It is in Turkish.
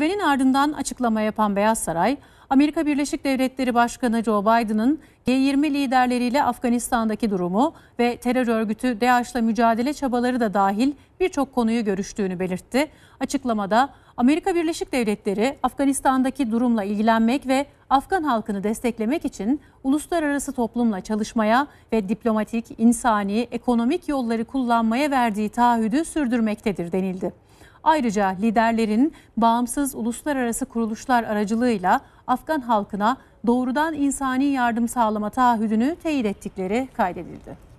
Zirvenin ardından açıklama yapan Beyaz Saray, Amerika Birleşik Devletleri Başkanı Joe Biden'ın G20 liderleriyle Afganistan'daki durumu ve terör örgütü DAEŞ'la mücadele çabaları da dahil birçok konuyu görüştüğünü belirtti. Açıklamada Amerika Birleşik Devletleri Afganistan'daki durumla ilgilenmek ve Afgan halkını desteklemek için uluslararası toplumla çalışmaya ve diplomatik, insani, ekonomik yolları kullanmaya verdiği taahhüdü sürdürmektedir denildi. Ayrıca liderlerin bağımsız uluslararası kuruluşlar aracılığıyla Afgan halkına doğrudan insani yardım sağlama taahhüdünü teyit ettikleri kaydedildi.